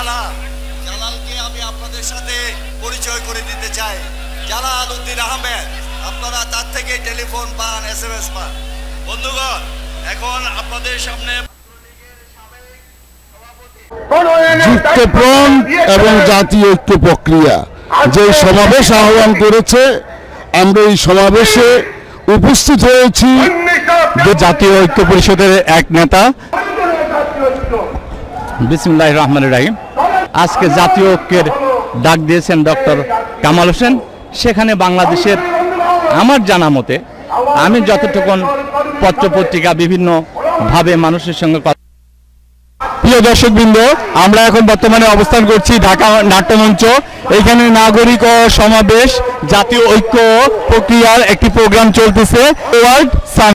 জালাল, জালালকে আমি আপনাদের সাথে পরিচয় করে দিতে চাই। জালাল উদ্দিন আহমেদ, আপনারা তার থেকে টেলিফোন পান, এস এম এস পান। বন্ধুগণ, এখন আপনাদের সামনে যুক্তপ্রণ এবং জাতীয় ঐক্য প্রক্রিয়া। যে সমাবেশ আহ্বান করেছে, আমরা এই সমাবেশে উপস্থিত হয়েছি যে জাতীয় ঐক্য পরিষদের এক নেতা বিসমুল্লাহ রহমান রাহিম। আজকে জাতীয় ঐক্যের ডাক দিয়েছেন ডক্টর কামাল হোসেন। সেখানে বাংলাদেশের আমার জানা মতে, আমি যতটুকুন পত্রপত্রিকা বিভিন্নভাবে মানুষের সঙ্গে কথা প্রিয় দর্শকবৃন্দ, আমরা এখন বর্তমানে অবস্থান করছি ঢাকা নাট্যমঞ্চ। এখানে নাগরিক সমাবেশ, জাতীয় ঐক্য প্রক্রিয়ার একটি প্রোগ্রাম চলতেছে। ওয়ার্ল্ড